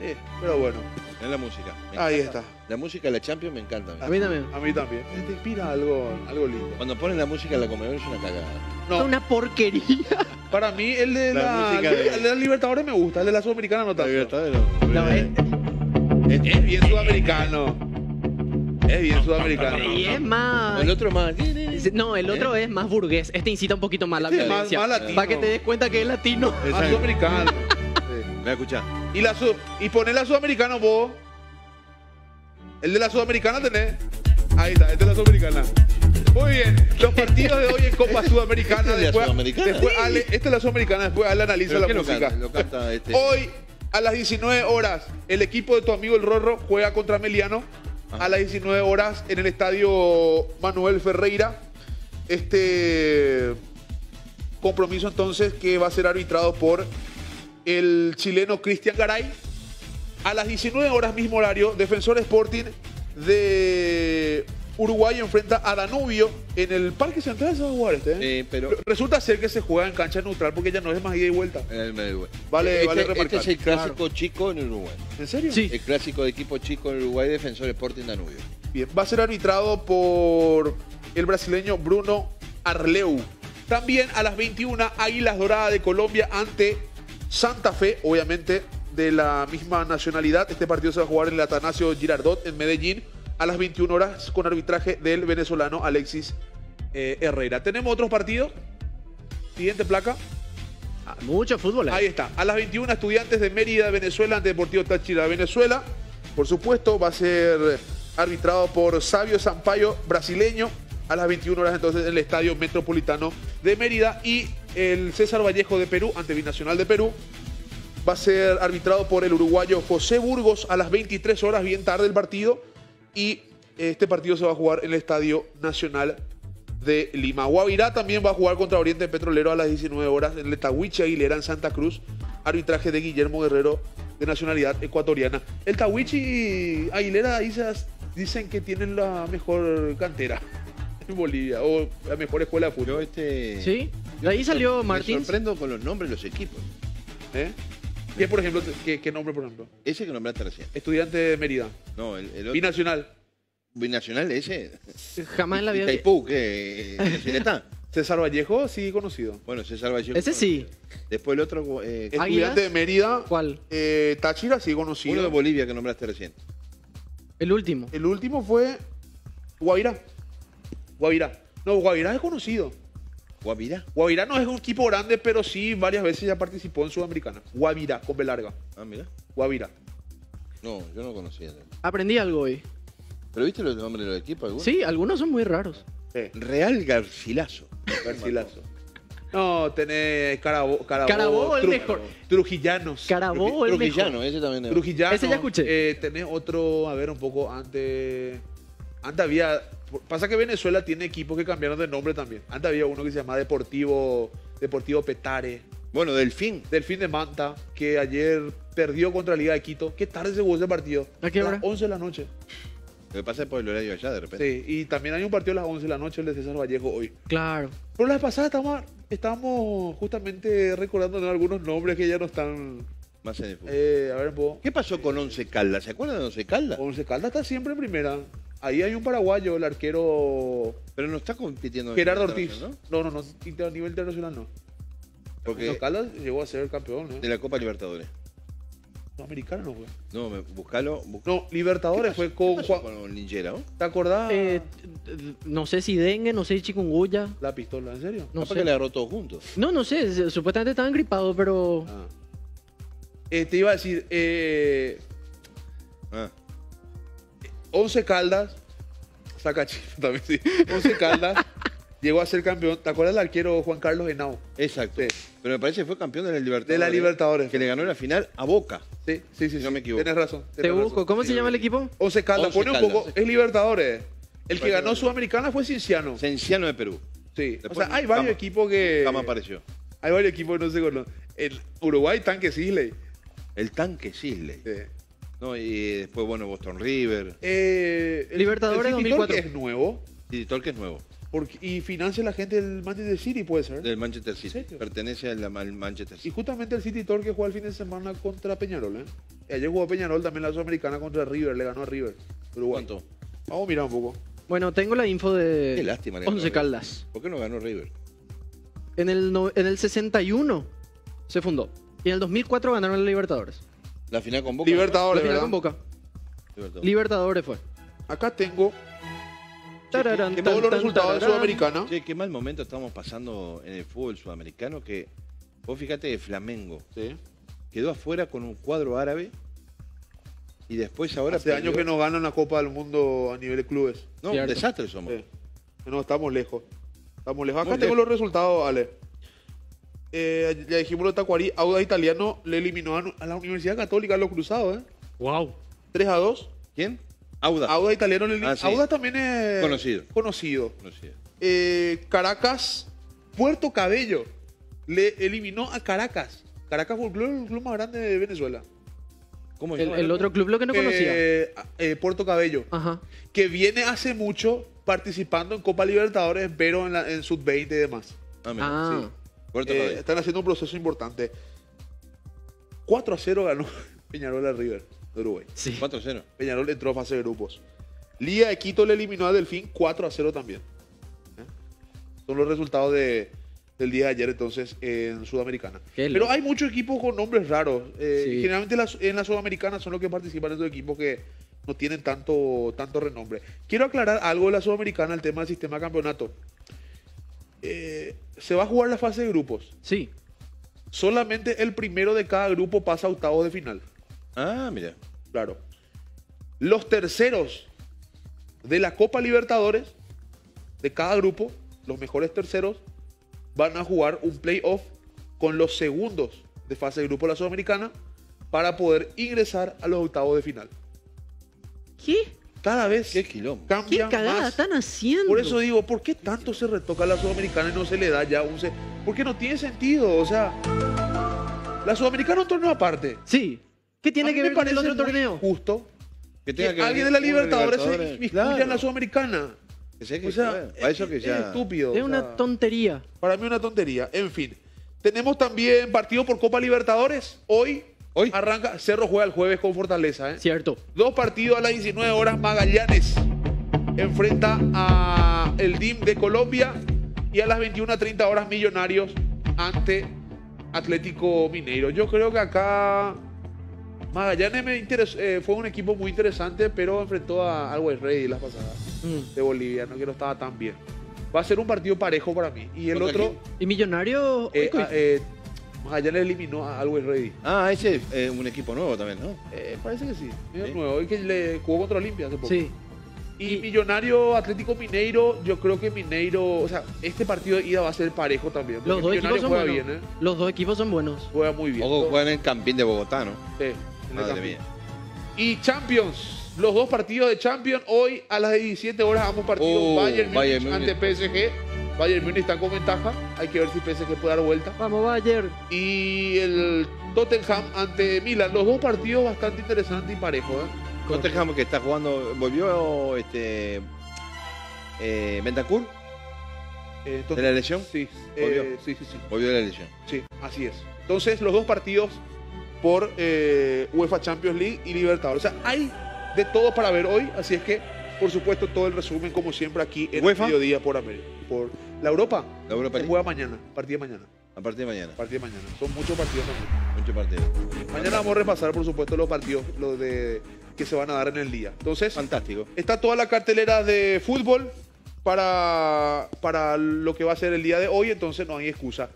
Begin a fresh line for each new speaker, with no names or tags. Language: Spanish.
Eh, pero bueno,
Es la música. Me
ahí
encanta.
está.
La música de la Champions me encanta.
A mí también.
A mí también. Te inspira algo, algo lindo.
Cuando ponen la música en la comedor es una cagada.
No,
Una porquería.
para mí el de
La
la,
música de-
el de la Libertadores me gusta, el de la Sudamericana no
La
tanto.
Libertadores no.
No,
Eh,
es,
Es, es bien sudamericano. Es bien sudamericano.
y es más...
El otro más.
No, el otro es más burgués. Este incita un poquito más a la
Este es más-
violencia.
más latino.
Para que te des cuenta que es latino.
Más
Exacto.
sudamericano. Sí.
¿Me escuchás?
Y, la y poner la sudamericana vos. El de la sudamericana tenés. Ahí está, este es de la sudamericana. Muy bien, los partidos de hoy en Copa Sudamericana.
¿Este es
después,
Sudamericana?
después Ale, este es la sudamericana, después Ale analiza
¿Pero
la
lo
música.
canta? Lo canta este.
Hoy, a las 19 horas, el equipo de tu amigo el Rorro juega contra Meliano. A las 19 horas en el estadio Manuel Ferreira. Este compromiso entonces que va a ser arbitrado por el chileno Cristian Garay. A las 19 horas mismo horario, Defensor Sporting de Uruguay enfrenta a Danubio en el Parque Central se va a jugar este. ¿eh?
Eh, pero.
Resulta ser que se juega en cancha neutral porque ya no es más ida y vuelta.
Eh,
Vale-
este,
vale
este
remarcar.
es el clásico chico en Uruguay.
¿En serio?
Sí.
El clásico de equipo chico en Uruguay, Defensor Sporting Danubio.
Bien, va a ser arbitrado por el brasileño Bruno Arleu. También a las 21, Águilas Doradas de Colombia ante Santa Fe, obviamente de la misma nacionalidad. Este partido se va a jugar en el Atanasio Girardot en Medellín a las 21 horas con arbitraje del venezolano Alexis eh, Herrera. ¿Tenemos otros partidos? Siguiente placa.
Ah, Mucho fútbol.
Ahí está. A las 21, Estudiantes de Mérida, Venezuela, ante Deportivo Táchira, Venezuela. Por supuesto, va a ser arbitrado por Sabio Sampaio, brasileño. A las 21 horas, entonces, en el Estadio Metropolitano de Mérida. Y el César Vallejo de Perú, ante Binacional de Perú. Va a ser arbitrado por el uruguayo José Burgos a las 23 horas, bien tarde el partido. Y este partido se va a jugar en el Estadio Nacional de Lima. Guavirá también va a jugar contra Oriente Petrolero a las 19 horas en el Tahuiche Aguilera en Santa Cruz. Arbitraje de Guillermo Guerrero de nacionalidad ecuatoriana. El Tahuiche Aguilera dicen que tienen la mejor cantera Bolivia o la mejor escuela de
Yo
fútbol.
este.
Sí. De ahí salió
Me
Martín.
sorprendo con los nombres de los equipos.
¿Eh? ¿Qué, por ejemplo, qué, qué nombre, por ejemplo?
Ese que nombraste recién.
Estudiante de Mérida.
No, el, el otro.
Binacional.
Binacional ese.
Jamás en la vida.
Itaipú, que ¿quién está?
César Vallejo, sí conocido.
Bueno, César Vallejo.
Ese sí.
Después el otro, eh.
Estudiante de Mérida.
¿Cuál?
Eh, Táchira, sí
uno de
conocido.
Bolivia que nombraste recién.
El último.
El último fue Guavirá. Guavirá. No, Guavirá es conocido.
Guavirá.
Guavirá no es un equipo grande, pero sí varias veces ya participó en Sudamericana. Guavirá, con B larga.
Ah, mira.
Guavirá.
No, yo no conocía.
Aprendí algo hoy.
¿Pero viste los nombres de los equipos? algunos?
Sí, algunos son muy raros.
Sí,
Real Garcilaso.
Garcilaso. No, tenés Carabobo. Carabobo,
Carabobo, el
Tru-
mejor.
Trujillanos.
Carabobo, el mejor.
Trujillano, ese también. es-
Trujillano.
Ese ya escuché.
Eh, tenés otro, a ver, un poco antes. Antes había. Pasa que Venezuela tiene equipos que cambiaron de nombre también. Antes había uno que se llamaba Deportivo, Deportivo Petare.
Bueno, Delfín.
Delfín de Manta, que ayer perdió contra Liga de Quito. ¿Qué tarde se jugó ese partido?
¿A qué
las
hora?
11 de la noche.
Lo que pasa es por el horario allá, de repente.
Sí, y también hay un partido a las 11 de la noche, el de César Vallejo hoy.
Claro.
Pero la vez pasada estábamos, estábamos justamente recordando algunos nombres que ya no están.
Más en el fútbol.
Eh, a ver, un poco.
¿Qué pasó con Once Caldas? ¿Se acuerdan de Once Caldas?
Once Caldas está siempre en primera. Ahí hay un paraguayo, el arquero
Pero no está compitiendo en
Gerardo
el
Ortiz. No, no, no, inter- a nivel internacional no.
¿no? Porque
Caldas llegó a ser campeón, ¿no?
de la Copa Libertadores.
No, americano no fue.
No, me- buscalo. bu-
No, Libertadores fue con
¿Qué pasó
Juan.
con Linchera, ¿no?
¿Te acordás?
Eh, no sé si dengue, no sé si chikungunya.
La pistola, ¿en serio?
No sé.
que le agarró todos juntos.
No, no sé. se- Supuestamente estaban gripados, pero.
Ah. Eh, te iba a decir, eh,
Ah,
11 Caldas, saca chifre también, sí. 11 Caldas llegó a ser campeón. ¿Te acuerdas del arquero Juan Carlos Henao?
exacto.
Sí.
Pero me parece que fue campeón de la Libertadores.
De la Libertadores.
Que le ganó la final a Boca.
Sí, sí, sí.
Si no me equivoco.
Tienes razón.
Te busco.
razón.
¿Cómo se llama el equipo?
11 Caldas,
Once
pone un
Caldas.
poco. Es Libertadores. El que ganó. Sudamericana fue Cienciano.
Cenciano de Perú.
Sí. O sea, hay varios
Cama.
equipos que.
Cama apareció.
Hay varios equipos que no se conocen. El Uruguay, Tanque Sisley.
El tanque Sisley.
Sí.
No, y después, bueno, Boston River.
Eh, el-
Libertadores
el City
2004.
Torque es nuevo.
Y Torque es nuevo.
Porque, y financia la gente del Manchester City, puede ser.
Del Manchester City. Pertenece al, al Manchester
Y
City.
justamente el City Torque juega el fin de semana contra Peñarol, ¿eh? Y ayer jugó Peñarol también la Sudamericana contra River, le ganó a River. Uruguay.
¿Cuánto?
Vamos a mirar un poco.
Bueno, tengo la info de
Qué lástima. que ganó
Once
River.
Caldas.
¿Por qué no ganó River?
En el, no- en el 61 se fundó. Y en el 2004 ganaron la Libertadores.
La final con Boca.
Libertadores,
La final
¿verdad?
con Boca.
Libertadores.
Libertadores fue.
Acá tengo
Tararán,
todos los resultados de. Sudamericana.
Che, qué mal momento estamos pasando en el fútbol sudamericano que vos fíjate de Flamengo
Sí.
quedó afuera con un cuadro árabe y después ahora
Hace años que no ganan la Copa del Mundo a nivel de clubes.
no un desastre somos
Sí. No, estamos lejos. Estamos lejos. Acá
Muy
tengo
lejos.
los resultados, Ale. Eh, ya dijimos lo de Tacuarí. Auda Italiano le eliminó a, a la Universidad Católica a los cruzados, ¿eh?
Wow.
3 a 2.
quién Auda
Auda Italiano le eliminó.
Ah, sí.
Auda también es
Conocido.
conocido.
no sé
Eh, Caracas, Puerto Cabello le eliminó a Caracas. Caracas fue el club, el club más grande de Venezuela.
cómo
El, el otro club lo que no conocía.
Eh, eh, Puerto Cabello.
Ajá.
que viene hace mucho participando en Copa Libertadores, pero en, la, en Sub-20 y demás.
ah, mira,
Ah.
sí.
Eh, están haciendo un proceso importante. 4 a 0 ganó Peñarol a River de Uruguay.
Sí.
4-0
Peñarol entró a fase de grupos. Liga de Quito le eliminó a Delfín 4 a 0 también. ¿Eh? Son los resultados de- del día de ayer entonces en Sudamericana.
Qué
Pero hay muchos equipos con nombres raros. Eh,
Sí.
Generalmente las- en la Sudamericana son los que participan esos equipos que no tienen tanto, tanto renombre. Quiero aclarar algo de la Sudamericana, el tema del sistema de campeonato. Eh, se va a jugar la fase de grupos.
Sí.
Solamente el primero de cada grupo pasa a octavos de final.
ah mira
Claro. Los terceros de la Copa Libertadores, de cada grupo, los mejores terceros, van a jugar un playoff con los segundos de fase de grupo de la Sudamericana para poder ingresar a los octavos de final.
¿Qué?
Cada vez
qué quilombo
¿Qué
cambia
cagada
más.
están haciendo?
Por eso digo, ¿por qué tanto se retoca la Sudamericana y no se le da ya un... se- Porque no tiene sentido, o sea... La Sudamericana es un torneo aparte.
Sí. ¿Qué tiene
A
que ver con el otro torneo?
Justo
que tenga que
alguien de la Libertadores se en la. Sudamericana.
Que sea que-
O sea,
bueno, para eso que
es,
ya
es estúpido.
Es
o
una
sea,
tontería.
Para mí una tontería. En fin. Tenemos también partido por Copa Libertadores. Hoy,
Hoy.
arranca. Cerro juega el jueves con Fortaleza. ¿eh?
Cierto.
Dos partidos a las 19 horas. Magallanes enfrenta a el DIM de Colombia. Y a las 21 a 30 horas Millonarios ante Atlético Mineiro. Yo creo que acá Magallanes me interes- eh, fue un equipo muy interesante, pero enfrentó a Always Ready las pasadas
Mm.
de Bolivia, no que no estaba tan bien. Va a ser un partido parejo para mí. Y el
¿Contra
otro,
Y Millonario. Uy,
a- eh, Magallanes eliminó a Always Ready.
ah ese es eh, un equipo nuevo también ¿no?
Eh, parece que sí. Es
Sí.
nuevo. Y que le jugó contra Olimpia hace poco.
sí.
Y,
Y-
Millonario Atlético Mineiro, yo creo que Mineiro, o sea, este partido de ida va a ser parejo también.
Los dos equipos son buenos.
bien, ¿eh?
Los dos equipos son buenos.
Juega muy bien.
Ojo, juegan en el Campín de Bogotá ¿no?
Sí, en el
madre
campo.
mía
Y Champions, los dos partidos de Champions, hoy a las 17 horas ambos partidos,
Oh,
Bayern,
Bayern
ante. PSG. Bayern Múnich está con ventaja, hay que ver si PSG puede dar vuelta.
Vamos, Bayern.
Y el Tottenham ante Milan, los dos partidos bastante interesantes y parejos. ¿eh?
Tottenham que está jugando volvió este eh, Bentancur
Eh,
de la lesión
Sí,
Volvió.
eh, sí, sí, sí,
volvió de la lesión
sí, así es. Entonces, los dos partidos por eh, UEFA Champions League y Libertadores. O sea, hay de todo para ver hoy, así es que, por supuesto, todo el resumen, como siempre, aquí en el mediodía por América. Por la Europa,
la Europa
se juega mañana, partido de mañana.
a partir de mañana
Partido de mañana. Son muchos partidos también.
mucho partido
Mañana vamos a repasar, por supuesto, los partidos los de, que se van a dar en el día. Entonces,
fantástico
está toda la cartelera de fútbol para, para lo que va a ser el día de hoy, entonces no hay excusa.